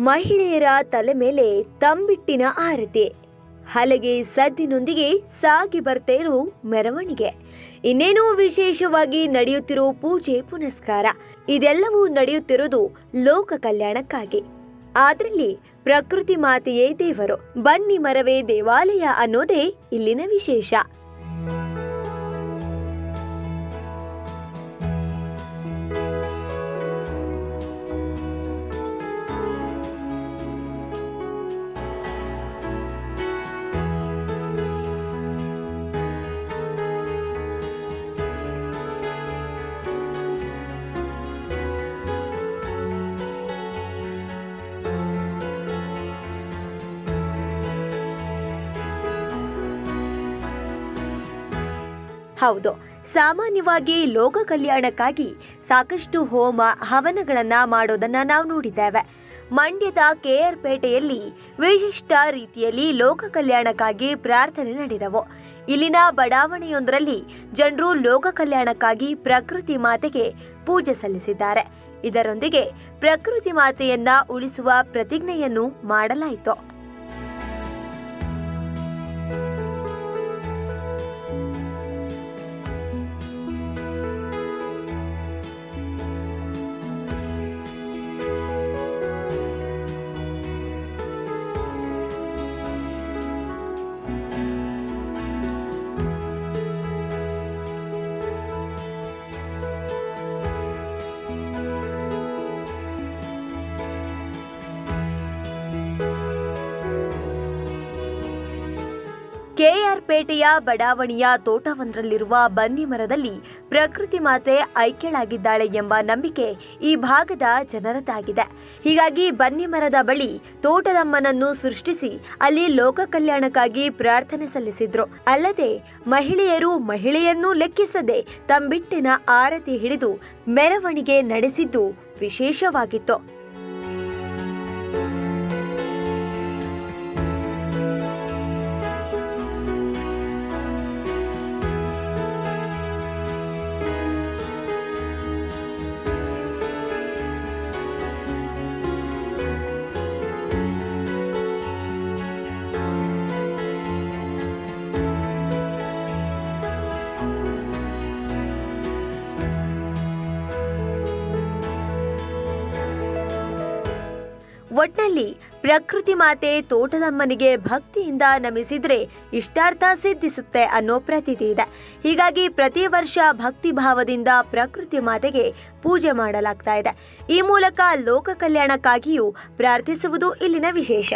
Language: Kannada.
ಮಹಿಳೆಯರ ತಲೆ ಮೇಲೆ ತಂಬಿಟ್ಟಿನ ಆರತಿ. ಹಲಗೆ ಸದ್ದಿನೊಂದಿಗೆ ಸಾಗಿ ಬರ್ತಾ ಇರೋ ಮೆರವಣಿಗೆ. ಇನ್ನೇನೋ ವಿಶೇಷವಾಗಿ ನಡೆಯುತ್ತಿರೋ ಪೂಜೆ ಪುನಸ್ಕಾರ. ಇದೆಲ್ಲವೂ ನಡೆಯುತ್ತಿರೋದು ಲೋಕ ಕಲ್ಯಾಣಕ್ಕಾಗಿ. ಅದರಲ್ಲಿ ಪ್ರಕೃತಿ ಮಾತೆಯೇ ದೇವರು. ಬನ್ನಿ ಮರವೇ ದೇವಾಲಯ ಅನ್ನೋದೇ ಇಲ್ಲಿನ ವಿಶೇಷ. ಹೌದು. ಸಾಮಾನ್ಯವಾಗಿ ಲೋಕ ಕಲ್ಯಾಣಕ್ಕಾಗಿ ಸಾಕಷ್ಟು ಹೋಮ ಹವನಗಳನ್ನು ಮಾಡೋದನ್ನ ನಾವು ನೋಡಿದ್ದೇವೆ. ಮಂಡ್ಯದ ಕೆಆರ್ ಪೇಟೆಯಲ್ಲಿ ವಿಶಿಷ್ಟ ರೀತಿಯಲ್ಲಿ ಲೋಕ ಕಲ್ಯಾಣಕ್ಕಾಗಿ ಪ್ರಾರ್ಥನೆ ನಡೆದವು. ಇಲ್ಲಿನ ಬಡಾವಣೆಯೊಂದರಲ್ಲಿ ಜನರು ಲೋಕ ಕಲ್ಯಾಣಕ್ಕಾಗಿ ಪ್ರಕೃತಿ ಮಾತೆಗೆ ಪೂಜೆ ಸಲ್ಲಿಸಿದ್ದಾರೆ. ಇದರೊಂದಿಗೆ ಪ್ರಕೃತಿ ಮಾತೆಯನ್ನ ಉಳಿಸುವ ಪ್ರತಿಜ್ಞೆಯನ್ನು ಮಾಡಲಾಯಿತು. ಕೆಆರ್ ಪೇಟೆಯ ಬಡಾವಣೆಯ ತೋಟವೊಂದರಲ್ಲಿರುವ ಬನ್ನಿ ಮರದಲ್ಲಿ ಪ್ರಕೃತಿ ಮಾತೆ ಐಕ್ಯಳಾಗಿದ್ದಾಳೆ ಎಂಬ ನಂಬಿಕೆ ಈ ಭಾಗದ ಜನರದಾಗಿದೆ. ಹೀಗಾಗಿ ಬನ್ನಿ ಮರದ ಬಳಿ ತೋಟದಮ್ಮನನ್ನು ಸೃಷ್ಟಿಸಿ ಅಲ್ಲಿ ಲೋಕ ಕಲ್ಯಾಣಕ್ಕಾಗಿ ಪ್ರಾರ್ಥನೆ ಸಲ್ಲಿಸಿದ್ರು. ಅಲ್ಲದೆ ಮಹಿಳೆಯರು ಮಹಿಳೆಯನ್ನೂ ಲೆಕ್ಕಿಸದೆ ತಂಬಿಟ್ಟಿನ ಆರತಿ ಹಿಡಿದು ಮೆರವಣಿಗೆ ನಡೆಸಿದ್ದು ವಿಶೇಷವಾಗಿತ್ತು. ಒಟ್ನಲ್ಲಿ ಪ್ರಕೃತಿ ಮಾತೆ ತೋಟದಮ್ಮನಿಗೆ ಭಕ್ತಿಯಿಂದ ನಮಿಸಿದ್ರೆ ಇಷ್ಟಾರ್ಥ ಸಿದ್ಧಿಸುತ್ತೆ ಅನ್ನೋ ಪ್ರತೀತಿ ಇದೆ. ಹೀಗಾಗಿ ಪ್ರತಿ ವರ್ಷ ಭಕ್ತಿ ಭಾವದಿಂದ ಪ್ರಕೃತಿ ಮಾತೆಗೆ ಪೂಜೆ ಮಾಡಲಾಗ್ತಾ ಇದೆ. ಈ ಮೂಲಕ ಲೋಕ ಕಲ್ಯಾಣಕ್ಕಾಗಿಯೂ ಪ್ರಾರ್ಥಿಸುವುದು ಇಲ್ಲಿನ ವಿಶೇಷ.